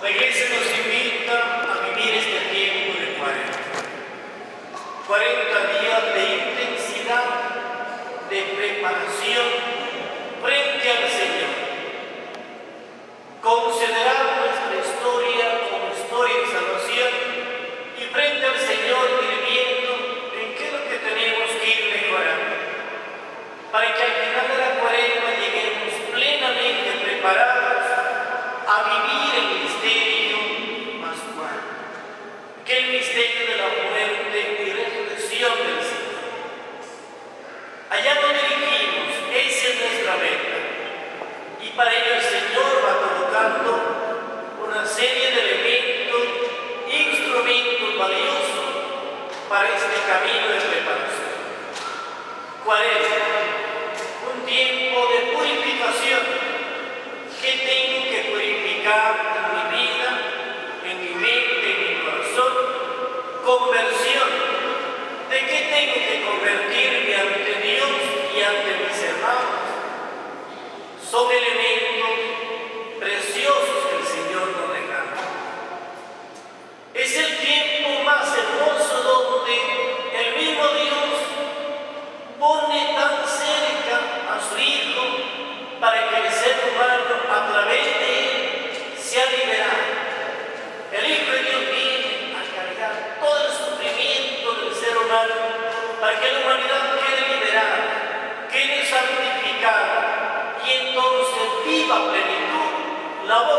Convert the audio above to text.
Regrese nos invita a vivir este tiempo de cuarenta. Cuarenta días de intensidad, de preparación, serie de elementos, instrumentos valiosos para este camino de preparación. ¿Cuál es? un tiempo de purificación ¿Qué tengo que purificar en mi vida, en mi mente, en mi corazón, conversión, de qué tengo que convertirme ante Dios y ante mis hermanos. Son elementos para que la humanidad quede liberada, quede santificada y entonces viva plenitud la voz